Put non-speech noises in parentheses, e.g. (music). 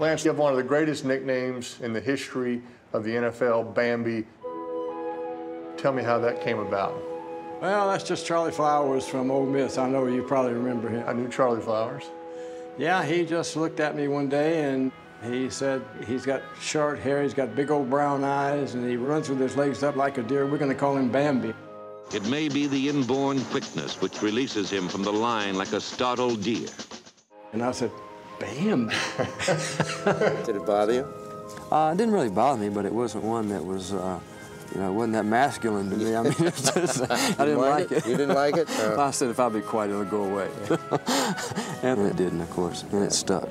Lance, you have one of the greatest nicknames in the history of the NFL, Bambi. Tell me how that came about. Well, that's just Charlie Flowers from Ole Miss. I know you probably remember him. I knew Charlie Flowers. Yeah, he just looked at me one day and he said he's got short hair, he's got big old brown eyes, and he runs with his legs up like a deer. We're going to call him Bambi. It may be the inborn quickness which releases him from the line like a startled deer. And I said, Bambi. (laughs) Did it bother you? Uh, it didn't really bother me, but it wasn't one that was, uh, you know, it wasn't that masculine to me. I mean, (laughs) it's just, I didn't like it. You didn't like it? (laughs) I said if I be quiet, it'll go away. and it didn't, of course, and it stuck.